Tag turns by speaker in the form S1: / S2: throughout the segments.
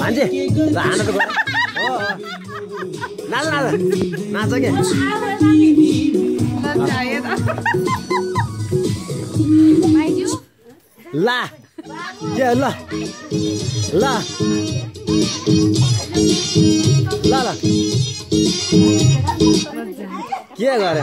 S1: मान्छे नाच के ला ल ल ल ल। के गरे?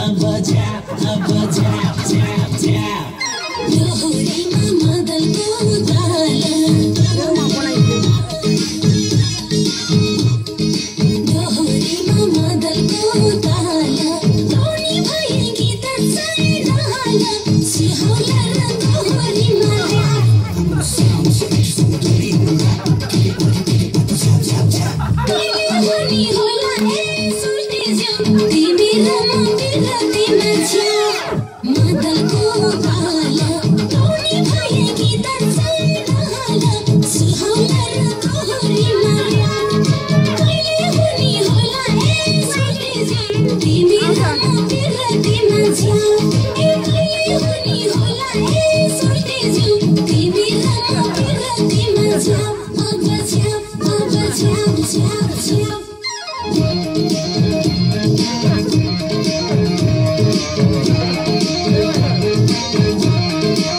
S2: Sounds, sounds, sounds, sounds, Awesome.